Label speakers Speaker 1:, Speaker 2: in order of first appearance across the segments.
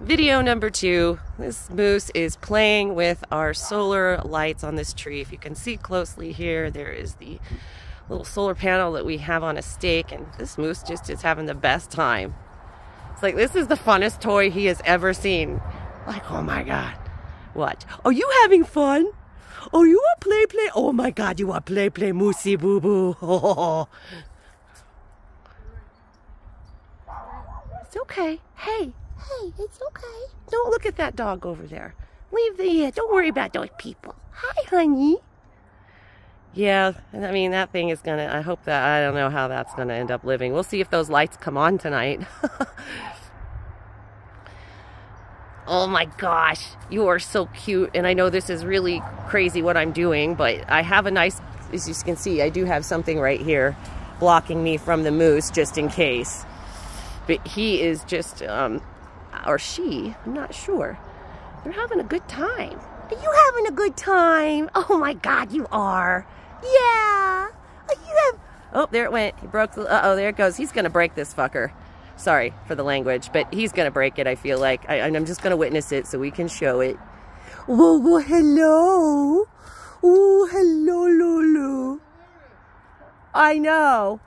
Speaker 1: Video number two. This moose is playing with our solar lights on this tree. If you can see closely here, there is the little solar panel that we have on a stake, and this moose just is having the best time. It's like, this is the funnest toy he has ever seen. Like, oh my God. What? Are you having fun? Oh, you want play play? Oh my God, you want play play, moosey boo boo. It's okay. Hey, hey, it's okay. Don't look at that dog over there. Leave the, uh, don't worry about those people. Hi, honey. Yeah, I mean, that thing is gonna, I hope that, I don't know how that's gonna end up living. We'll see if those lights come on tonight. oh my gosh, you are so cute. And I know this is really crazy what I'm doing, but I have a nice, as you can see, I do have something right here blocking me from the moose just in case. But he is just, um, or she, I'm not sure. They're having a good time. Are you having a good time? Oh my God, you are. Yeah. Are you have? Oh, there it went. He broke the. Uh oh, there it goes. He's gonna break this fucker. Sorry for the language, but he's gonna break it. I feel like, I, I'm just gonna witness it so we can show it. Whoa, whoa, hello. Oh, hello, Lulu. I know.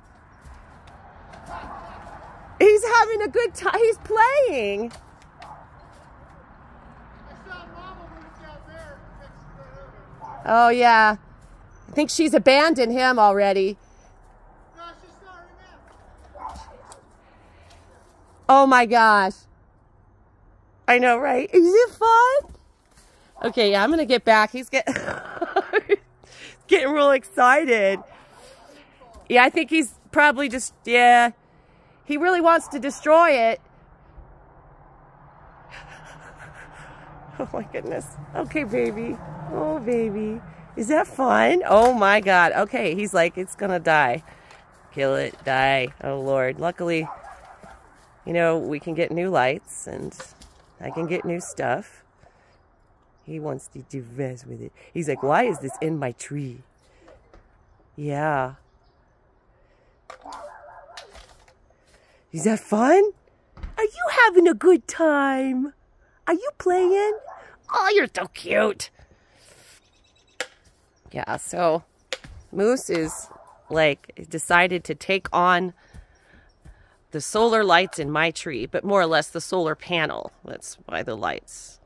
Speaker 1: He's having a good time. He's playing. Oh, yeah. I think she's abandoned him already. Oh my gosh. I know, right? Is it fun? Okay, yeah, I'm gonna get back. He's getting getting real excited. Yeah, I think he's probably just yeah. He really wants to destroy it. Oh my goodness. Okay, baby. Oh, baby. Is that fun? Oh my God. Okay, he's like, it's gonna die. Kill it, die. Oh Lord. Luckily, you know, we can get new lights and I can get new stuff. He wants to do mess with it. He's like, why is this in my tree? Yeah. Is that fun? Are you having a good time? Are you playing? Oh, you're so cute. Yeah, so Moose is like decided to take on the solar lights in my tree, but more or less the solar panel. That's why the lights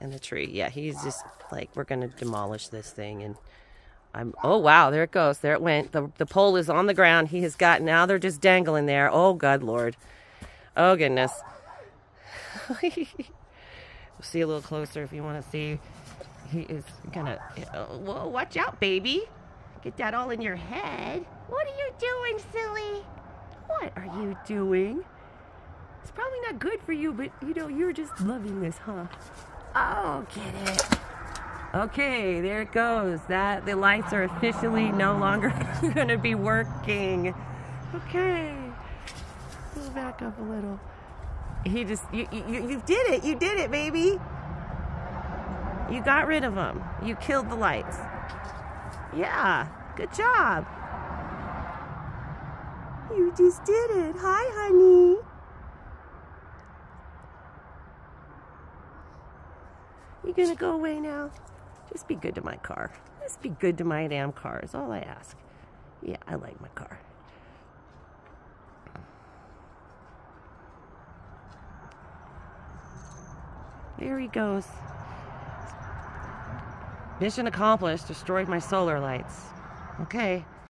Speaker 1: in the tree. Yeah, he's just like, we're going to demolish this thing. And I'm, oh wow, there it goes. There it went. The, the pole is on the ground. He has got, now they're just dangling there. Oh, God, Lord. Oh, goodness. we'll see a little closer if you want to see. He is gonna. Whoa, watch out, baby! Get that all in your head. What are you doing, silly? What are you doing? It's probably not good for you, but you know, you're just loving this, huh? Oh, get it. Okay, there it goes. That the lights are officially no longer gonna be working. Okay. Pull back up a little. He just, you, you, you did it. You did it, baby. You got rid of them. You killed the lights. Yeah, good job. You just did it. Hi, honey. You gonna go away now? Just be good to my car. Just be good to my damn car is all I ask. Yeah, I like my car. There he goes. Mission accomplished. Destroyed my solar lights. Okay.